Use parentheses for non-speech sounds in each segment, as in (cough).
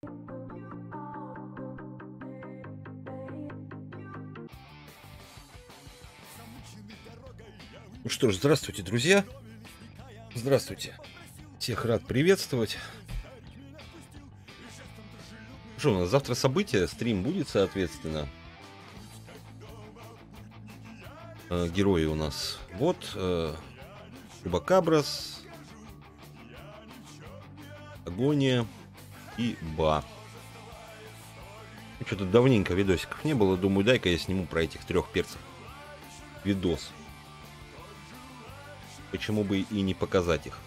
Ну что ж, здравствуйте, друзья. Здравствуйте. Всех рад приветствовать. Что у нас завтра событие, стрим будет, соответственно. Э, герои у нас. Вот. Э, Чубакабрас. Агония и Ба. Что-то давненько видосиков не было. Думаю, дай-ка я сниму про этих трех перцев. Видос. Почему бы и не показать их.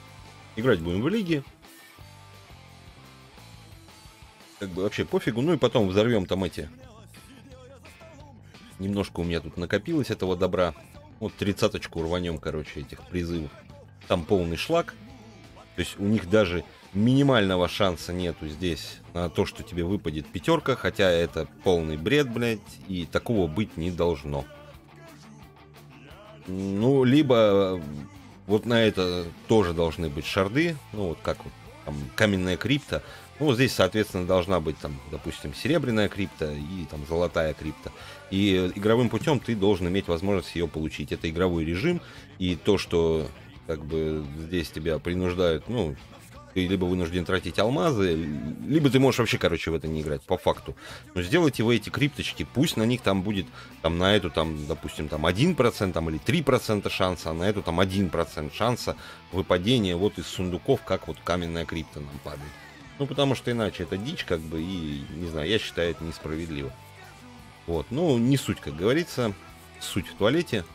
Играть будем в лиге. Как бы вообще пофигу. Ну и потом взорвем там эти. Немножко у меня тут накопилось этого добра. Вот тридцаточку рванем, короче, этих призывов. Там полный шлак. То есть у них даже минимального шанса нету здесь на то, что тебе выпадет пятерка, хотя это полный бред, блядь, и такого быть не должно. Ну, либо вот на это тоже должны быть шарды, ну вот как вот там каменная крипта. Ну, здесь, соответственно, должна быть там, допустим, серебряная крипта и там золотая крипта. И игровым путем ты должен иметь возможность ее получить. Это игровой режим, и то, что как бы здесь тебя принуждают, ну, ты либо вынужден тратить алмазы, либо ты можешь вообще, короче, в это не играть, по факту. Но сделайте вы эти крипточки, пусть на них там будет, там, на эту, там, допустим, там 1% там, или 3% шанса, а на эту там 1% шанса выпадения вот из сундуков, как вот каменная крипта нам падает. Ну, потому что иначе это дичь, как бы, и, не знаю, я считаю это несправедливо. Вот, ну, не суть, как говорится, суть в туалете.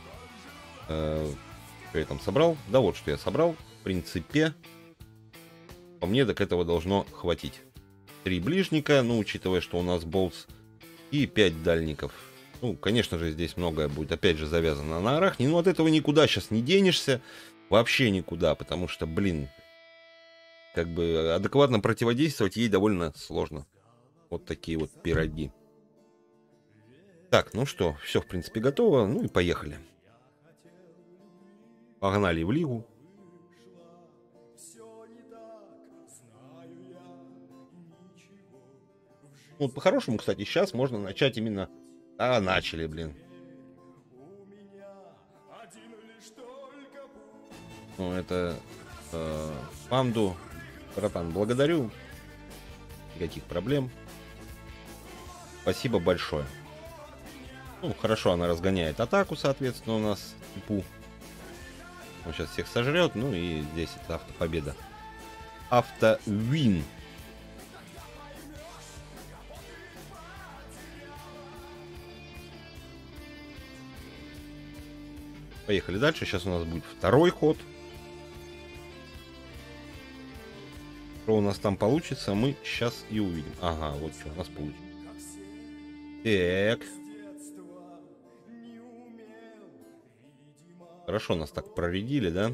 Э, что я там собрал? Да вот, что я собрал. В принципе, по мне, так этого должно хватить. Три ближника, ну, учитывая, что у нас болтс, и пять дальников. Ну, конечно же, здесь многое будет, опять же, завязано на арахне. Ну, от этого никуда сейчас не денешься. Вообще никуда, потому что, блин, как бы адекватно противодействовать ей довольно сложно. Вот такие вот пироги. Так, ну что, все, в принципе, готово. Ну и поехали. Погнали в лигу. Ну, по-хорошему, кстати, сейчас можно начать именно... А, начали, блин. Ну, это... Э, панду. Братан, благодарю. Никаких проблем. Спасибо большое. Ну, хорошо, она разгоняет атаку, соответственно, у нас типу. Он сейчас всех сожрет, ну и здесь это автопобеда. Автовин. Поехали дальше. Сейчас у нас будет второй ход. Что у нас там получится, мы сейчас и увидим. Ага, вот что у нас получится. Так. Хорошо нас так проредили, да?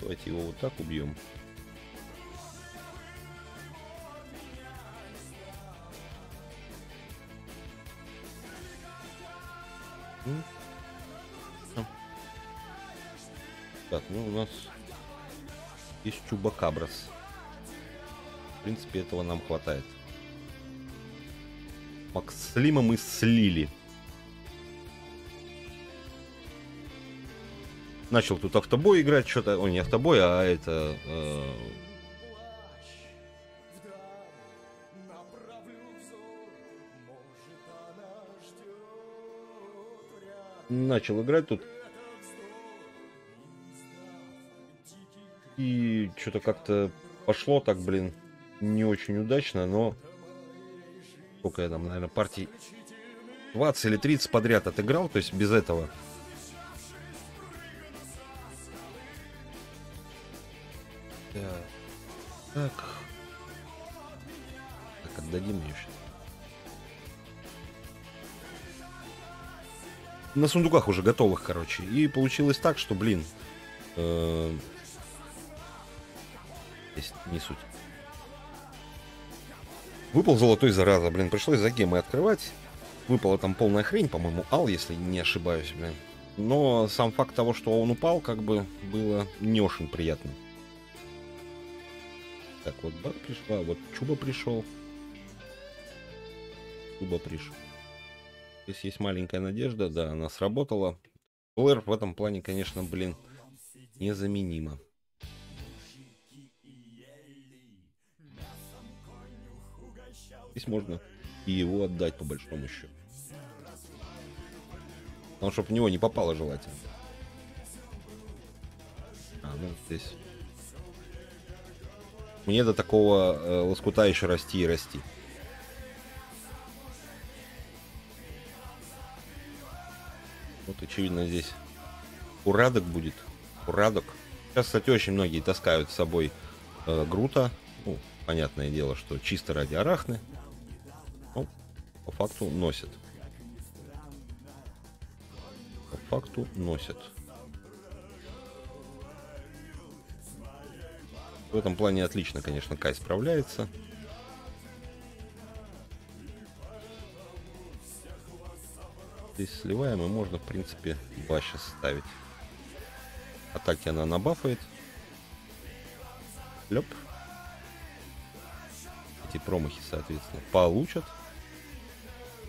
Давайте его вот так убьем. Так, ну у нас есть Чубакабрас. В принципе, этого нам хватает. Макслима мы слили. начал тут автобой играть, что-то, о, не автобой, а это... Э... Начал играть тут. И что-то как-то пошло так, блин, не очень удачно, но... Сколько я там, наверное, партий 20 или 30 подряд отыграл, то есть без этого Так. Так, отдадим ее сейчас. На сундуках уже готовых, короче. И получилось так, что, блин, э, Здесь не суть. Выпал золотой зараза, блин, пришлось за гемой открывать. Выпала там полная хрень, по-моему, ал, если не ошибаюсь, блин. Но сам факт того, что он упал, как бы было не очень приятно. Так, вот Бар пришла, вот Чуба пришел. Чуба пришел. Здесь есть маленькая надежда, да, она сработала. Флэр в этом плане, конечно, блин, незаменима. Здесь можно и его отдать по большому счету. Потому чтобы в него не попало желательно. А, ну здесь. Мне до такого э, лоскута еще расти и расти. Вот очевидно здесь урадок будет. Урадок. Сейчас, кстати, очень многие таскают с собой э, грута. Ну, понятное дело, что чисто ради арахны факту носят. По факту носят. В этом плане отлично, конечно, Кай справляется. Здесь сливаем, и можно, в принципе, два сейчас ставить. Атаки она набафает. Леп. Эти промахи, соответственно, получат.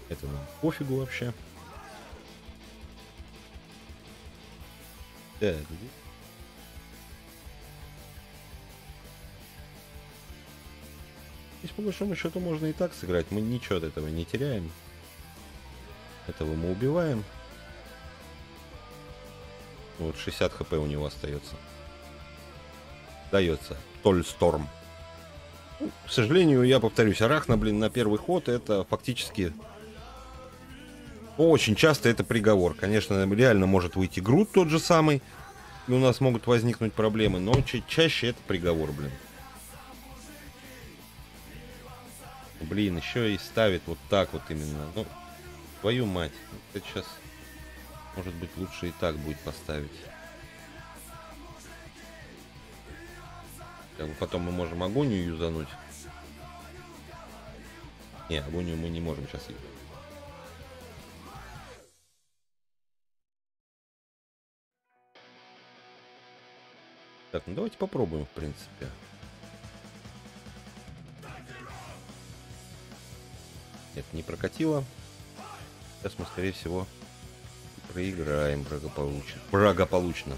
Это нам пофигу вообще. Так. Здесь по большому счету можно и так сыграть. Мы ничего от этого не теряем. Этого мы убиваем. Вот 60 хп у него остается. Дается. Толь Сторм. Ну, к сожалению, я повторюсь, Арахна, блин, на первый ход это фактически очень часто это приговор. Конечно, реально может выйти груд тот же самый, и у нас могут возникнуть проблемы, но ча чаще это приговор, блин. Блин, еще и ставит вот так вот именно. Ну, твою мать. Это сейчас, может быть, лучше и так будет поставить. Потом мы можем агонию юзануть. Не, агонию мы не можем сейчас юзануть. Так, ну давайте попробуем, в принципе. Нет, не прокатило. Сейчас мы, скорее всего, проиграем благополучно. Благополучно.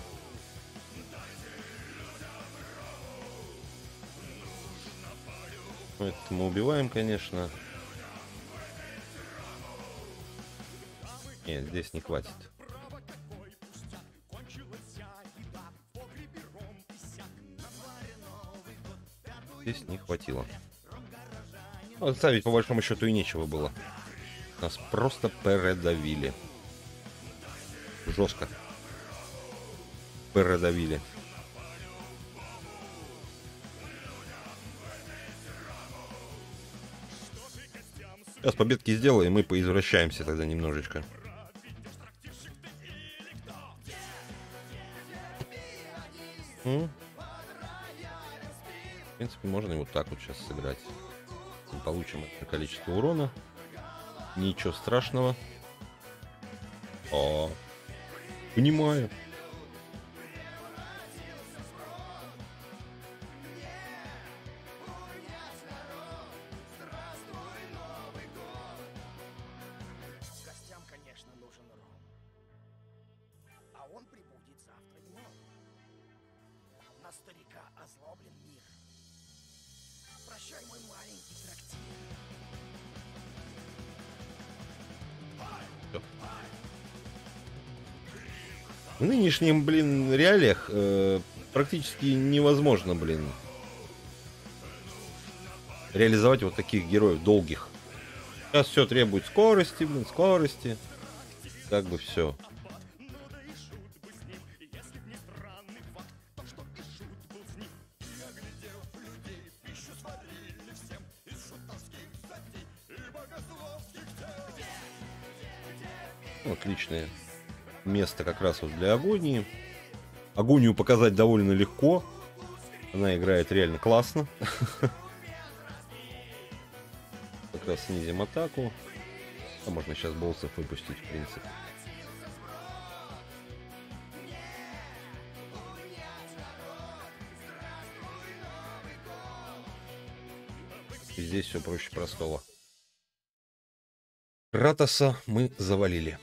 Ну, это мы убиваем, конечно. Нет, здесь не хватит. Здесь не хватило. Ну, ставить по большому счету и нечего было. Нас просто передавили. Жестко. Передавили. Сейчас победки сделаем, и поизвращаемся тогда немножечко. Можно и вот так вот сейчас сыграть. Мы получим это количество урона. Ничего страшного. О, понимаю. В нынешнем, блин, реалиях э, практически невозможно, блин, реализовать вот таких героев долгих. Сейчас все требует скорости, блин, скорости. Как бы все. Место как раз вот для агонии. Агонию показать довольно легко. Она играет реально классно. (laughs) Как раз снизим атаку. А можно сейчас болсов выпустить, в принципе. Здесь все проще простого. Кратоса мы завалили.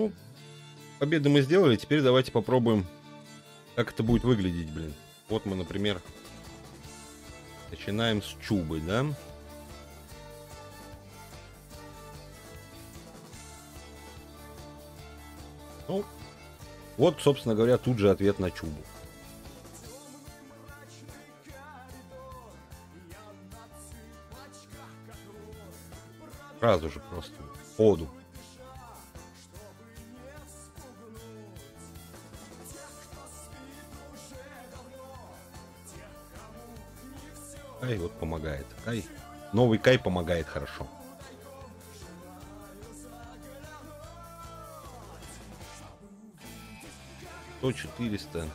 Ну, победы мы сделали, теперь давайте попробуем, как это будет выглядеть, блин. Вот мы, например, начинаем с чубы, да? Ну, вот, собственно говоря, тут же ответ на чубу. Сразу же просто. Ходу. Кай вот помогает. Кай. Новый Кай помогает хорошо. То 400.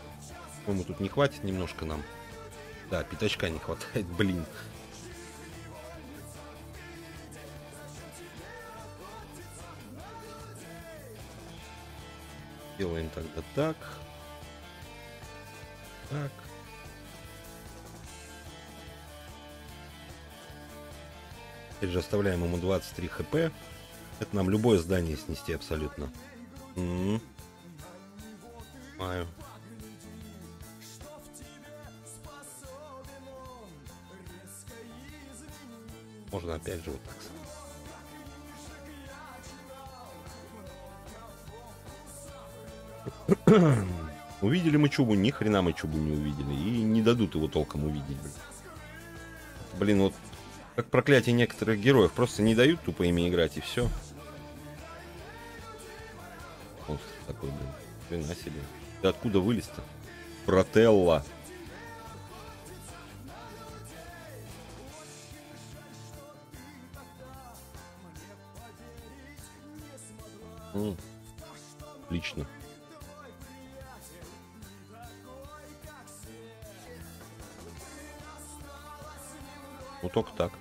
По-моему, тут не хватит немножко нам. Да, пятачка не хватает, (laughs) блин. Делаем тогда так. Так. Опять же оставляем ему 23 хп. Это нам любое здание снести абсолютно. М -м Маю. Можно опять же вот так. (coughs) Увидели мы Чубу, ни хрена мы Чубу не увидели. И не дадут его толком увидеть. Блин, вот как проклятие некоторых героев. Просто не дают тупо ими играть и все. Вот такой, блин. Хрена себе. Ты откуда вылез-то? Брателла. Отлично. Ну только так.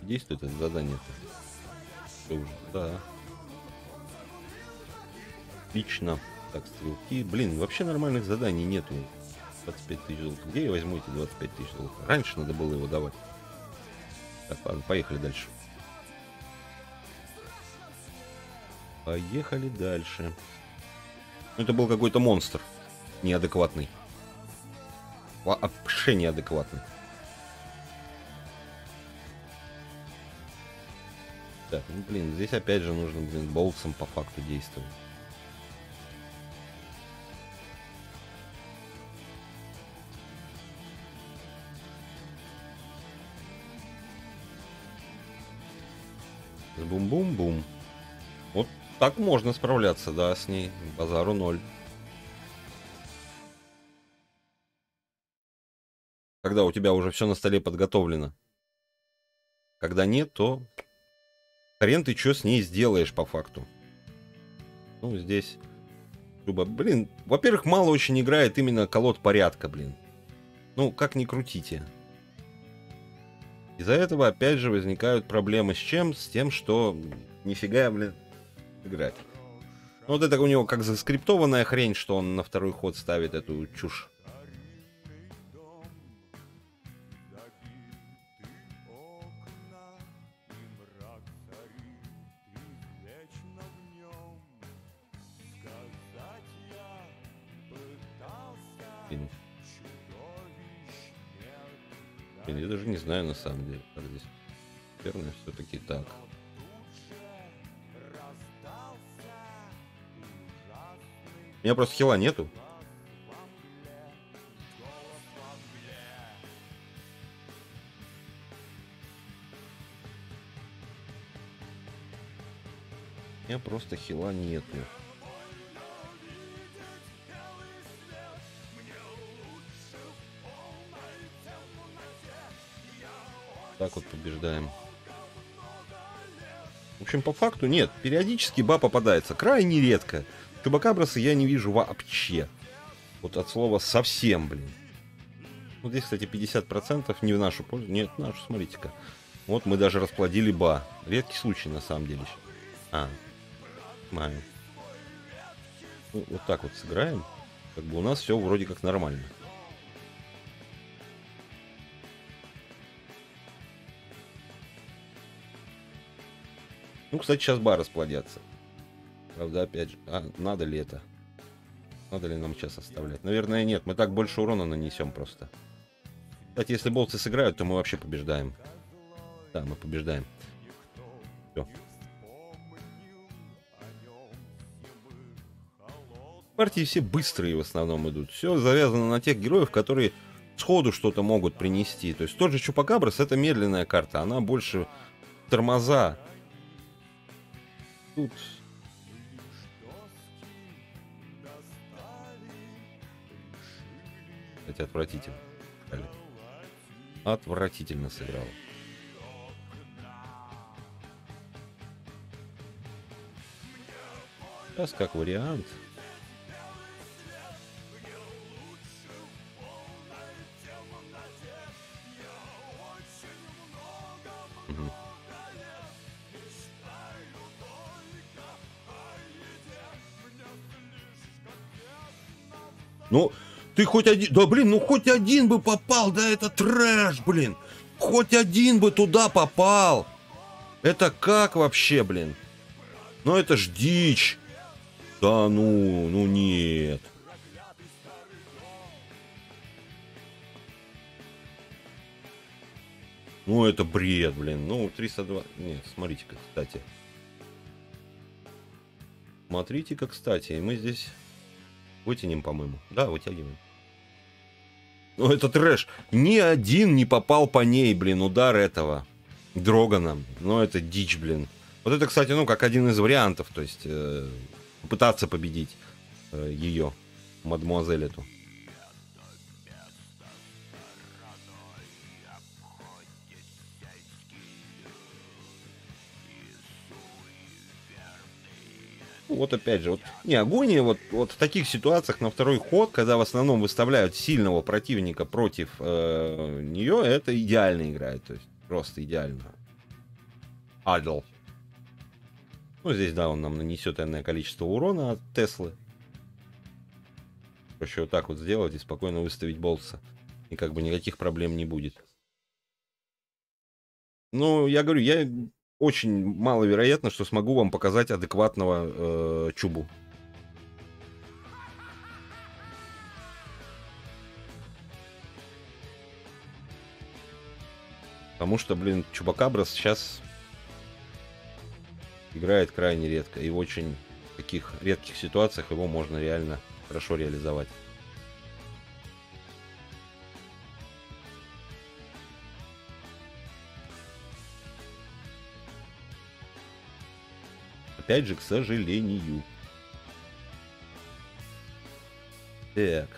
Действует это задание-то. Да. Отлично. Так, стрелки. Блин, вообще нормальных заданий нету. 25 тысяч золота. Где я возьму эти 25 тысяч золота? Раньше надо было его давать. Так, ладно, поехали дальше. Поехали дальше. Ну, это был какой-то монстр. Неадекватный. Вообще неадекватный. Так, ну блин, здесь опять же нужно, блин, болтсом по факту действовать. Бум-бум-бум. Так можно справляться, да, с ней. Базару ноль. Когда у тебя уже все на столе подготовлено. Когда нет, то хрен ты что с ней сделаешь по факту. Ну, здесь... Блин, во-первых, мало очень играет именно колод порядка, блин. Ну, как ни крутите. Из-за этого, опять же, возникают проблемы с чем? С тем, что нифига, блин, играть. Ну, вот это у него как заскриптованная хрень, что он на второй ход ставит эту чушь. Я даже не знаю на самом деле, как здесь. Наверное, все-таки так. У меня просто хила нету. У меня просто хила нету. Так вот побеждаем. В общем, по факту нет. Периодически ба попадается. Крайне редко. Чубакабраса я не вижу вообще. Вот от слова совсем, блин. Вот здесь, кстати, 50% не в нашу пользу. Нет, нашу, смотрите-ка. Вот мы даже расплодили ба. Редкий случай, на самом деле. А, понимаю. Ну, вот так вот сыграем. Как бы у нас все вроде как нормально. Ну, кстати, сейчас ба расплодятся. Правда, опять же, а надо ли это? Надо ли нам сейчас оставлять? Наверное, нет. Мы так больше урона нанесем просто. Кстати, если болты сыграют, то мы вообще побеждаем. Да, мы побеждаем. Все. Партии все быстрые в основном идут. Все завязано на тех героев, которые сходу что-то могут принести. То есть тот же Чупакабрас это медленная карта. Она больше тормоза. Тут Кстати, отвратительно. Отвратительно сыграл. Сейчас как вариант. Ну, ты хоть один... Да, блин, ну хоть один бы попал, да это трэш, блин. Хоть один бы туда попал. Это как вообще, блин? Ну это ж дичь. Да ну, ну нет. Ну это бред, блин. Ну 302... Нет, смотрите-ка, кстати. Смотрите-ка, кстати. Мы здесь вытянем, по-моему. Да, вытягиваем. Ну это трэш. Ни один не попал по ней, блин, удар этого. Дрогана. Ну это дичь, блин. Вот это, кстати, ну, как один из вариантов, то есть э, попытаться победить э, ее, мадемуазель эту. Вот опять же, вот, не, агония вот, вот в таких ситуациях на второй ход, когда в основном выставляют сильного противника против э, нее, это идеально играет, то есть просто идеально. Адл. Ну, здесь, да, он нам нанесет энное количество урона от Теслы. Проще вот так вот сделать и спокойно выставить болтса. И как бы никаких проблем не будет. Ну, я говорю, я очень маловероятно, что смогу вам показать адекватного э, чубу. Потому что, блин, Чубакабрас сейчас играет крайне редко. И в очень таких редких ситуациях его можно реально хорошо реализовать. Опять же, к сожалению. Так.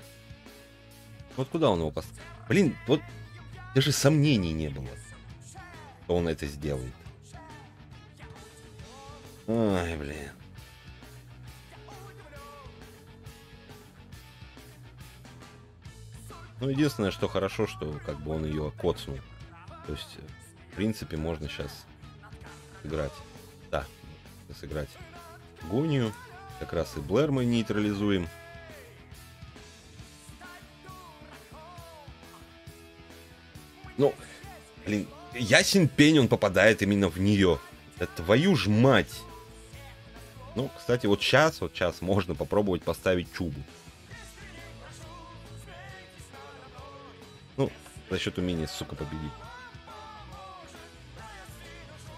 Вот куда он его поставил? Блин, вот даже сомнений не было, что он это сделает. Ой, блин. Ну, единственное, что хорошо, что как бы он ее коцнул. То есть, в принципе, можно сейчас играть. Сыграть Гонию. Как раз и Блэр мы нейтрализуем. Ну, блин, ясен пень он попадает именно в нее. Да твою ж мать! Ну, кстати, вот сейчас, вот сейчас можно попробовать поставить чубу. Ну, за счет умения, сука, победить.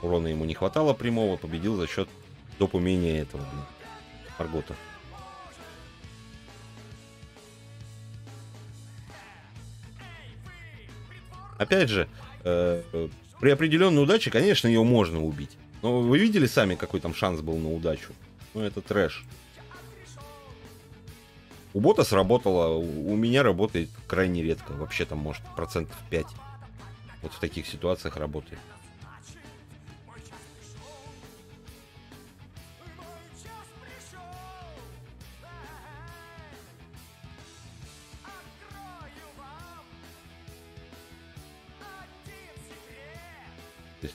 Урона ему не хватало прямого, победил за счет доп. умения этого, блин. Маргота. Опять же, э, при определенной удаче, конечно, ее можно убить. Но вы видели сами, какой там шанс был на удачу? Ну, это трэш. У бота сработало, у меня работает крайне редко. Вообще там, может, процентов 5. вот в таких ситуациях работает.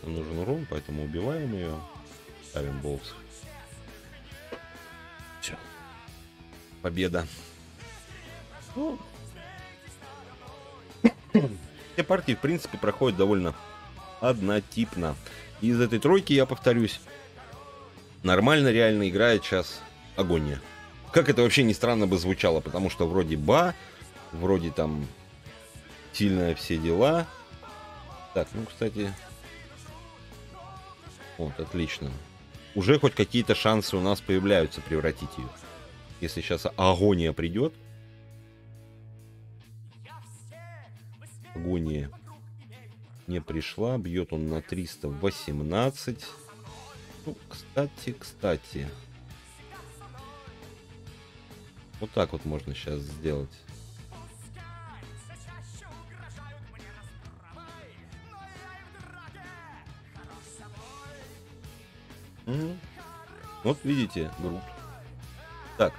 Нам нужен урон, поэтому убиваем ее. Ставим болтс. Все. Победа. Ну, (coughs) все партии, в принципе, проходят довольно однотипно. Из этой тройки, я повторюсь, нормально реально играет сейчас Агония. Как это вообще не странно бы звучало, потому что вроде ба, вроде там сильные все дела. Так, ну, кстати... Вот, отлично. Уже хоть какие-то шансы у нас появляются превратить ее. Если сейчас агония придет, Агония не пришла. Бьет он на 318. Ну, кстати, кстати. Вот так вот можно сейчас сделать. Угу. Вот видите, груд. Так.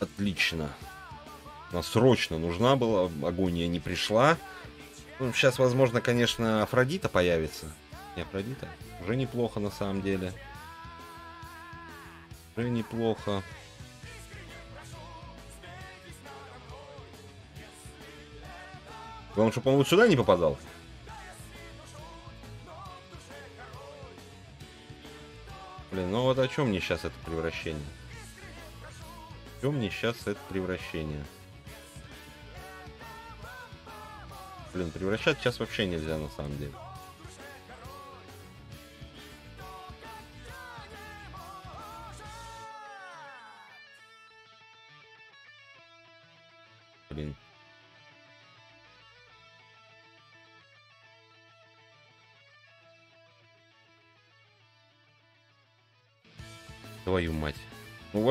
Отлично. Она срочно нужна была, агония не пришла. Ну, сейчас, возможно, конечно, Афродита появится. Не Афродита? Уже неплохо на самом деле. Уже неплохо. Главное, чтобы он вот сюда не попадал. Вот о чем мне сейчас это превращение? О чем мне сейчас это превращение? Блин, превращать сейчас вообще нельзя на самом деле.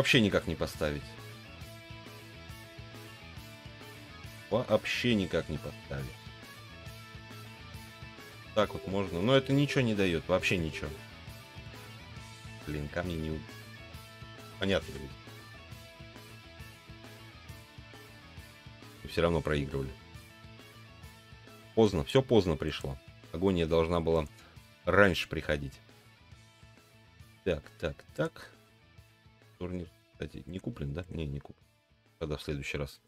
Вообще никак не поставить. Вообще никак не поставить. Так вот можно. Но это ничего не дает. Вообще ничего. Блин, камни не... Понятно. Все равно проигрывали. Поздно. Все поздно пришло. Агония должна была раньше приходить. Так, так, так. Турнир, кстати, не куплен, да? Не, не куплен. Тогда в следующий раз.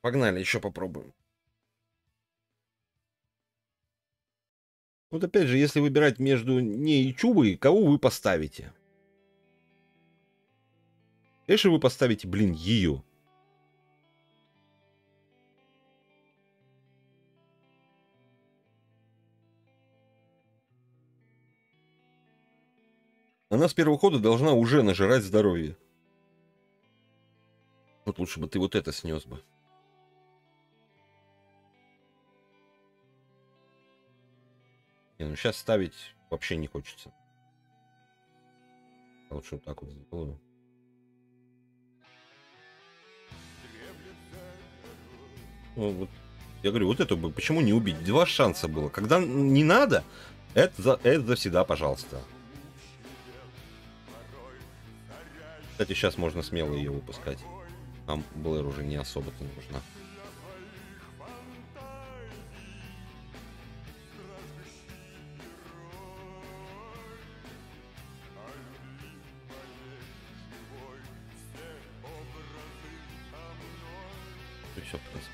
Погнали, еще попробуем. Вот опять же, если выбирать между ней и Чубой, кого вы поставите? Конечно, вы поставите, блин, ее. Она с первого хода должна уже нажирать здоровье. Вот лучше бы ты вот это снес бы. Не, ну сейчас ставить вообще не хочется. А лучше вот так вот сделаю. Ну, вот, я говорю, вот это бы почему не убить? Два шанса было. Когда не надо, это, за, это завсегда, пожалуйста. Кстати, сейчас можно смело ее выпускать. Нам Блэр уже не особо-то нужна. принципе.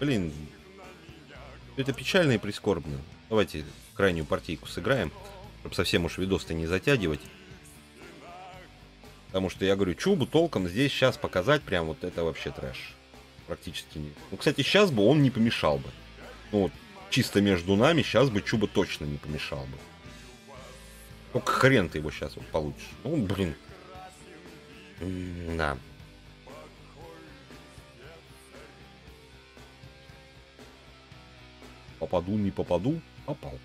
Блин, это печально и прискорбно. Давайте крайнюю партийку сыграем, чтобы совсем уж видос-то не затягивать. Потому что я говорю, Чубу толком здесь сейчас показать прям вот это вообще трэш. Практически нет. Ну, кстати, сейчас бы он не помешал бы. Ну, вот, чисто между нами сейчас бы Чуба точно не помешал бы. Только хрен ты его сейчас вот получишь. Ну, блин. Да. Попаду, не попаду, попал.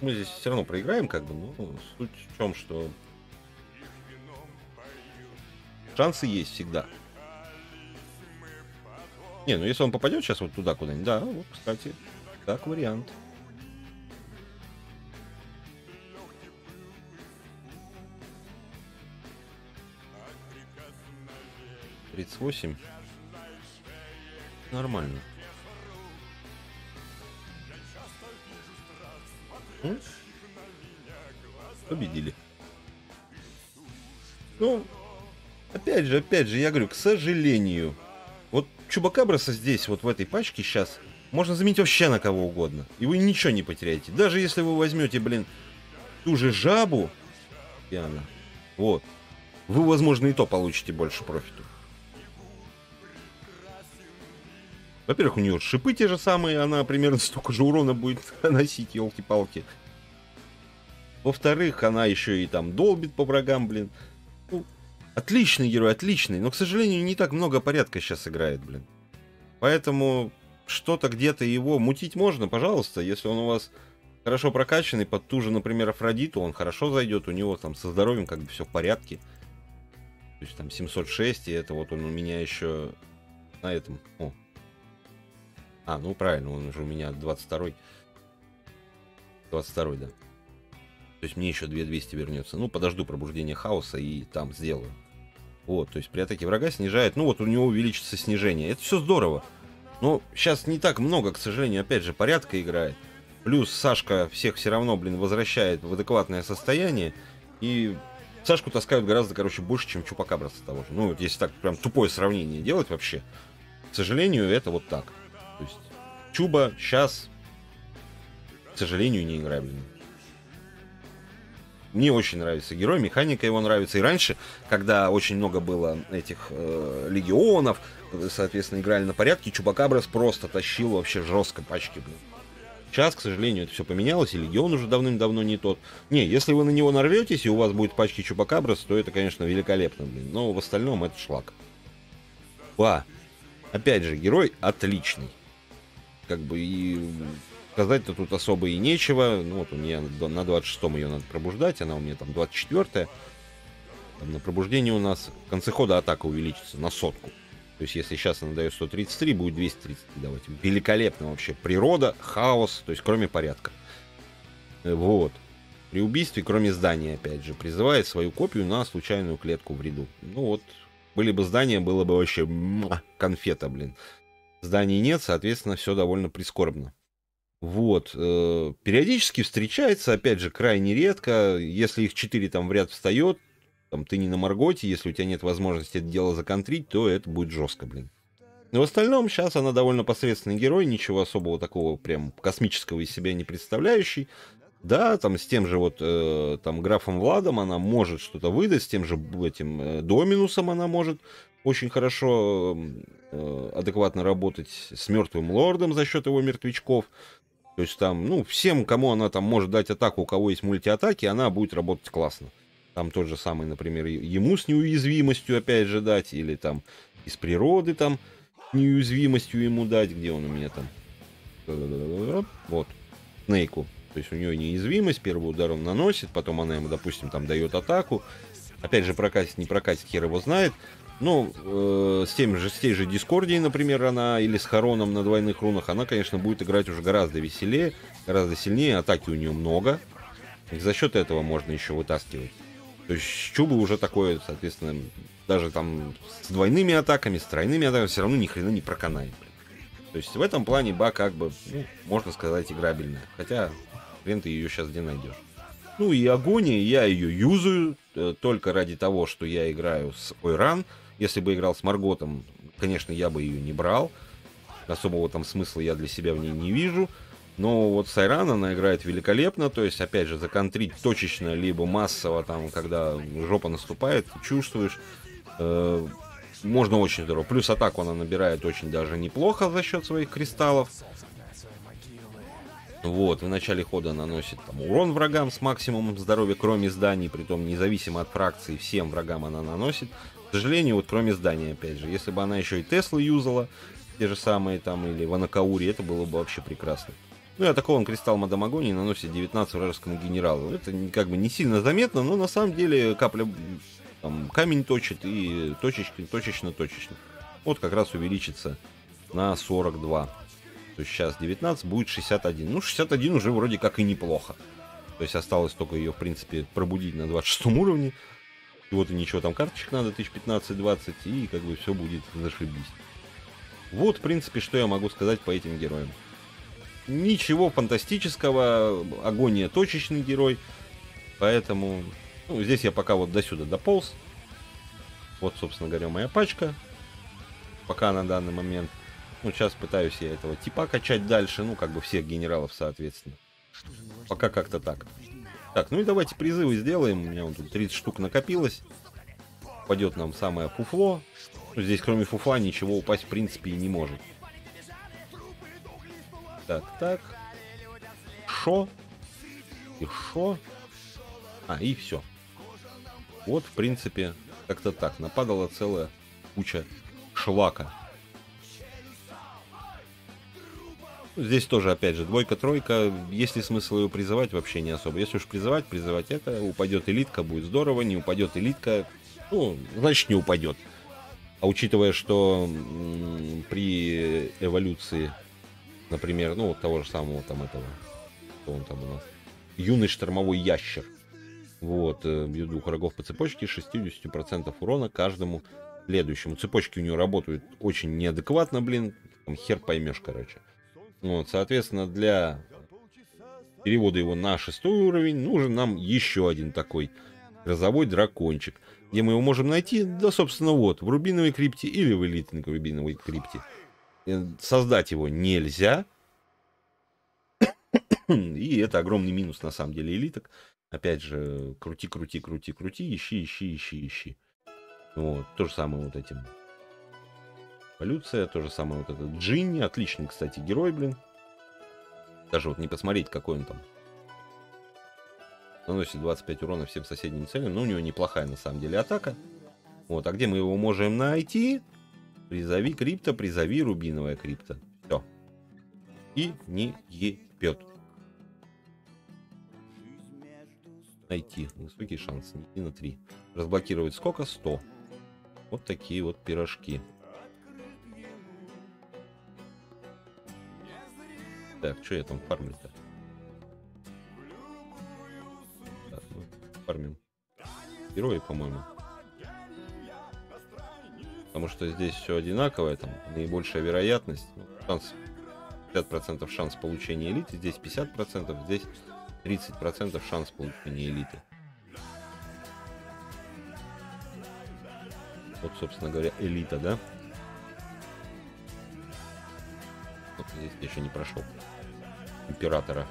Мы здесь все равно проиграем, как бы, ну, суть в чем, что шансы есть всегда. Не, ну если он попадет сейчас вот туда куда-нибудь, да, вот, кстати, как вариант. Тридцать восемь. Нормально. М? Победили. Ну, опять же, опять же, я говорю, к сожалению, вот Чубакабраса здесь, вот в этой пачке сейчас, можно заменить вообще на кого угодно. И вы ничего не потеряете. Даже если вы возьмете, блин, ту же жабу, пьяно, вот, вы, возможно, и то получите больше профита. Во-первых, у нее шипы те же самые, она примерно (laughs) столько же урона будет (laughs) наносить, елки-палки. Во-вторых, она еще и там долбит по врагам, блин. Ну, отличный герой, отличный. Но, к сожалению, не так много порядка сейчас играет, блин. Поэтому что-то где-то его мутить можно, пожалуйста, если он у вас хорошо прокачанный, под ту же, например, Афродиту, он хорошо зайдет, у него там со здоровьем как бы все в порядке. То есть там 706, и это вот он у меня еще на этом. О, а, ну правильно, он уже у меня 22-й. 22-й, да. То есть мне еще 2200 вернется. Ну, подожду пробуждения хаоса и там сделаю. Вот, то есть при атаке врага снижает. Ну, вот у него увеличится снижение. Это все здорово. Но сейчас не так много, к сожалению, опять же, порядка играет. Плюс Сашка всех все равно, блин, возвращает в адекватное состояние. И Сашку таскают гораздо, короче, больше, чем Чупакабраса того же. Ну, если так прям тупое сравнение делать вообще. К сожалению, это вот так. То есть Чуба сейчас, к сожалению, не играбельный. Мне очень нравится герой, механика его нравится. И раньше, когда очень много было этих э, легионов, соответственно, играли на порядке, Чубакабрас просто тащил вообще жестко пачки, блин. Сейчас, к сожалению, это все поменялось, и Легион уже давным-давно не тот. Не, если вы на него нарветесь, и у вас будет пачки Чупакабрас, то это, конечно, великолепно, блин. Но в остальном это шлак. Ба. Опять же, герой отличный как бы и сказать-то тут особо и нечего. Ну вот у меня на 26-м ее надо пробуждать, она у меня там 24-я. Там на пробуждение у нас в конце хода атака увеличится на сотку. То есть если сейчас она дает 133, будет 233 давать. Великолепно вообще. Природа, хаос, то есть кроме порядка. Э, вот. При убийстве, кроме здания, опять же, призывает свою копию на случайную клетку в ряду. Ну вот, были бы здания, было бы вообще конфета, блин. Зданий нет, соответственно, все довольно прискорбно. Вот. Э, периодически встречается, опять же, крайне редко. Если их четыре там в ряд встает, там ты не на Марготе, если у тебя нет возможности это дело законтрить, то это будет жестко, блин. Но в остальном сейчас она довольно посредственный герой, ничего особого такого прям космического из себя не представляющий. Да, там с тем же вот э, там графом Владом она может что-то выдать, с тем же этим э, Доминусом она может очень хорошо э, адекватно работать с мертвым лордом за счет его мертвячков. То есть там, ну, всем, кому она там может дать атаку, у кого есть мультиатаки, она будет работать классно. Там тот же самый, например, ему с неуязвимостью опять же дать, или там из природы там неуязвимостью ему дать, где он у меня там. Вот, Снейку. То есть у нее неуязвимость, первый удар он наносит, потом она ему, допустим, там дает атаку. Опять же, прокатить, не прокатить, хер его знает. Ну, э, с, тем же, с той же Дискордией, например, она, или с Хароном на двойных рунах, она, конечно, будет играть уже гораздо веселее, гораздо сильнее, атаки у нее много. И за счет этого можно еще вытаскивать. То есть Чубы уже такое, соответственно, даже там с двойными атаками, с тройными атаками все равно ни хрена не проканает. То есть в этом плане Ба как бы, ну, можно сказать, играбельная. Хотя, хрен ты ее сейчас где найдешь. Ну и Агония, я ее юзаю э, только ради того, что я играю с Ойран. Если бы играл с Марготом, конечно, я бы ее не брал. Особого там смысла я для себя в ней не вижу. Но вот Сайран, она играет великолепно, то есть, опять же, законтрить точечно, либо массово, там, когда жопа наступает, чувствуешь, э, можно очень здорово. Плюс атаку она набирает очень даже неплохо за счет своих кристаллов. Вот, в начале хода наносит там, урон врагам с максимумом здоровья, кроме зданий, притом независимо от фракции, всем врагам она наносит. К сожалению, вот кроме здания, опять же, если бы она еще и Теслы юзала, те же самые там, или Ванакаури, это было бы вообще прекрасно. Ну и атакован кристалл Мадамагони наносит 19 вражескому генералу. Это как бы не сильно заметно, но на самом деле капля там, камень точит и точечки, точечно-точечно. Вот как раз увеличится на 42. То есть сейчас 19, будет 61. Ну, 61 уже вроде как и неплохо. То есть осталось только ее, в принципе, пробудить на 26 уровне. Вот и ничего, там карточек надо 1015-20, и как бы все будет зашибись. Вот, в принципе, что я могу сказать по этим героям. Ничего фантастического, агония точечный герой, поэтому ну, здесь я пока вот до сюда дополз. Вот, собственно говоря, моя пачка. Пока на данный момент. Ну, сейчас пытаюсь я этого типа качать дальше, ну, как бы всех генералов, соответственно. Пока как-то так. Так, ну и давайте призывы сделаем. У меня вот тут 30 штук накопилось. Пойдет нам самое фуфло. Здесь кроме фуфла ничего упасть в принципе и не может. Так, так. Шо. И шо. А, и все. Вот, в принципе, как-то так. Нападала целая куча шлака. Здесь тоже, опять же, двойка-тройка. Есть ли смысл ее призывать? Вообще не особо. Если уж призывать, призывать это. Упадет элитка, будет здорово. Не упадет элитка, ну, значит, не упадет. А учитывая, что при эволюции, например, ну, вот того же самого там этого, что он там у нас, юный штормовой ящер, вот, э, бьет двух врагов по цепочке, 60% урона каждому следующему. Цепочки у него работают очень неадекватно, блин, там хер поймешь, короче. Вот, соответственно, для перевода его на шестой уровень нужен нам еще один такой грозовой дракончик. Где мы его можем найти? Да, собственно, вот, в рубиновой крипте или в элитной рубиновой крипте. Э, создать его нельзя. (coughs) И это огромный минус, на самом деле, элиток. Опять же, крути, крути, крути, крути, ищи, ищи, ищи, ищи. Вот, то же самое вот этим Эволюция, то же самое вот этот Джинни, отличный, кстати, герой, блин. Даже вот не посмотреть, какой он там. Наносит 25 урона всем соседним целям, но у него неплохая на самом деле атака. Вот, а где мы его можем найти? Призови крипта, призови рубиновая крипта. Все. И не епет. Найти. Высокий шанс. Не на 3. Разблокировать сколько? 100. Вот такие вот пирожки. Так, что я там фармлю-то? Так, ну, фармим. Герои, по-моему. Потому что здесь все одинаковое, там наибольшая вероятность. Ну, шанс 50% шанс получения элиты, здесь 50%, здесь 30% шанс получения элиты. Вот, собственно говоря, элита, да? Здесь еще не прошел императора.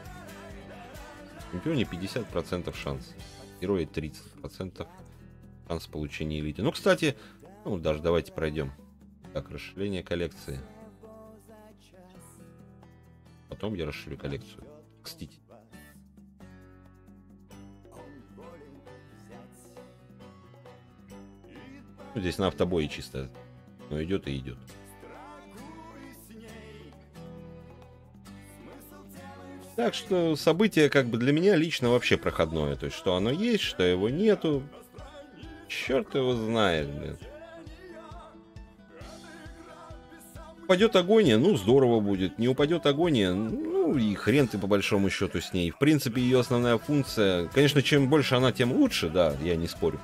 Чемпионе 50% шанс. Герои 30% шанс получения элиты. Ну, кстати, ну, даже давайте пройдем. Так, расширение коллекции. Потом я расширю коллекцию. Кстати. Ну, здесь на автобое чисто. Но идет и идет. Так что событие как бы для меня лично вообще проходное. То есть, что оно есть, что его нету. Черт его знает, блин. Упадет агония, ну здорово будет. Не упадет агония, ну и хрен ты по большому счету с ней. В принципе, ее основная функция, конечно, чем больше она, тем лучше, да, я не спорю.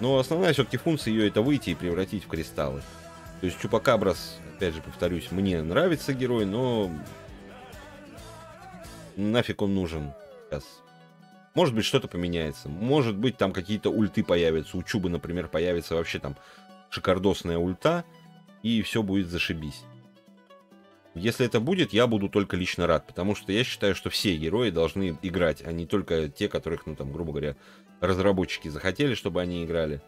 Но основная все-таки функция ее это выйти и превратить в кристаллы. То есть Чупакабрас, опять же повторюсь, мне нравится герой, но нафиг он нужен сейчас. Может быть, что-то поменяется. Может быть, там какие-то ульты появятся. У Чубы, например, появится вообще там шикардосная ульта, и все будет зашибись. Если это будет, я буду только лично рад, потому что я считаю, что все герои должны играть, а не только те, которых, ну там, грубо говоря, разработчики захотели, чтобы они играли.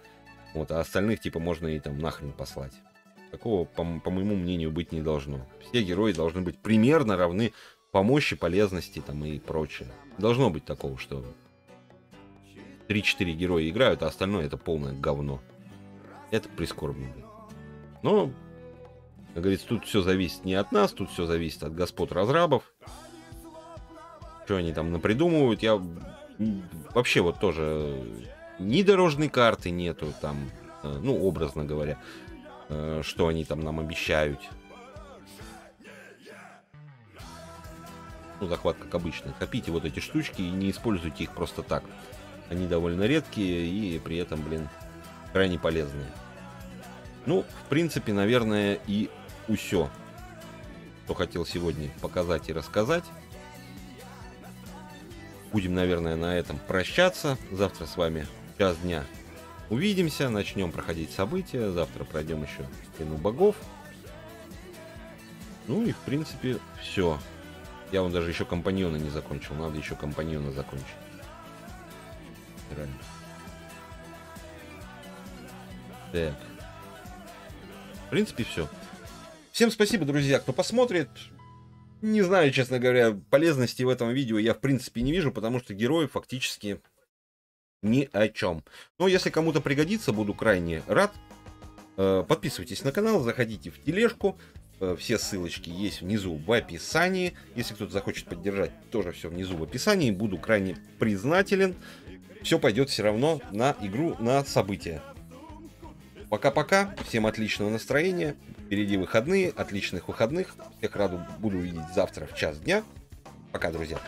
Вот, а остальных, типа, можно и там нахрен послать. Такого, по, по моему мнению, быть не должно. Все герои должны быть примерно равны помощи, полезности там и прочее. Должно быть такого, что 3-4 героя играют, а остальное это полное говно. Это прискорбно. Но, как говорится, тут все зависит не от нас, тут все зависит от господ разрабов. что они там напридумывают. Я вообще вот тоже ни дорожной карты нету там, э, ну, образно говоря, э, что они там нам обещают. Ну, захват как обычно. Копите вот эти штучки и не используйте их просто так. Они довольно редкие и при этом, блин, крайне полезные. Ну, в принципе, наверное, и все, что хотел сегодня показать и рассказать. Будем, наверное, на этом прощаться. Завтра с вами час дня увидимся, начнем проходить события. Завтра пройдем еще стену богов. Ну и, в принципе, все. Я вон даже еще компаньона не закончил. Надо еще компаньона закончить. Реально. Так. В принципе, все. Всем спасибо, друзья, кто посмотрит. Не знаю, честно говоря, полезности в этом видео я в принципе не вижу, потому что герои фактически ни о чем. Но если кому-то пригодится, буду крайне рад. Э, подписывайтесь на канал, заходите в тележку. Э, все ссылочки есть внизу в описании. Если кто-то захочет поддержать, тоже все внизу в описании. Буду крайне признателен. Все пойдет все равно на игру, на события. Пока-пока, всем отличного настроения, впереди выходные, отличных выходных, всех раду буду увидеть завтра в час дня. Пока, друзья.